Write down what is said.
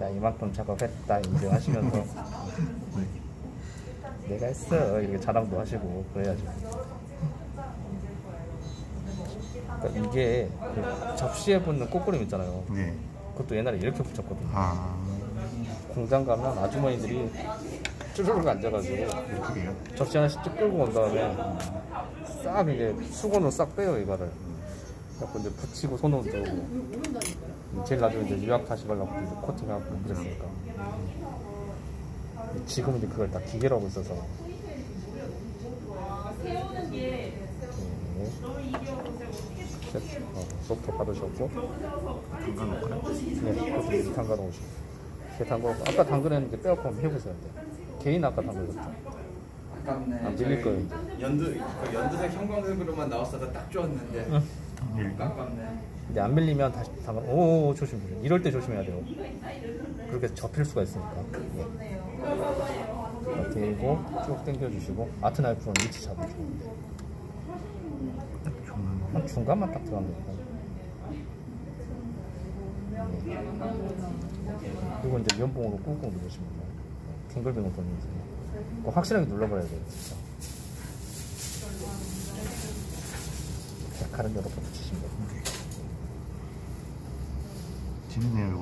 야 이만큼 작업했다 인증하시면서 내가 했어 이렇게 자랑도 하시고 그래야죠. 그러니까 이게 그 접시에 붙는 꽃그림 있잖아요. 네. 그것도 옛날에 이렇게 붙였거든요. 아, 공장 가면 아주머니들이 쭈르륵 앉아가지고? 접시 하나씩 쭉 끌고 온 다음에 싹 이제 수건으로 싹 빼요 이거를. 그래갖고 이제 붙이고 손으로 들고 제일 나중에 이제 유약 다시 발라고 이제 코팅하고 그랬으니까. 지금은 이제 그걸 다 기계로 하고 있어서. 네. 셋, 어, 소프트 받으셨고. 잠깐 놓고요. 네, 이제 놓으시고. 이렇게 담가 놓고. 아까 당근했는데 빼갖고 한번 해보세요. 이제. 개인 아까 담그셨죠? 아깝네. 안 밀릴 거예요, 이제. 연두 그 연두색 형광색으로만 나왔어도 딱 좋았는데 응. 네. 아깝네. 근데 안 밀리면 다시 담가, 오, 조심, 조심. 이럴 때 조심해야 돼요. 그렇게 접힐 수가 있으니까. 네. 이렇게 이고 쭉 당겨주시고, 아트 나이프는 위치 잡으시고. 한 중간만 딱 들어가면 됩니다. 네. 그리고 이제 면봉으로 꾹꾹 누르시면 돼요. 탱글뱅글 돌리면서. 확실하게 눌러버려야 돼요, 진짜. 가른 데로 붙이시면 돼요. 재밌네요, 이거.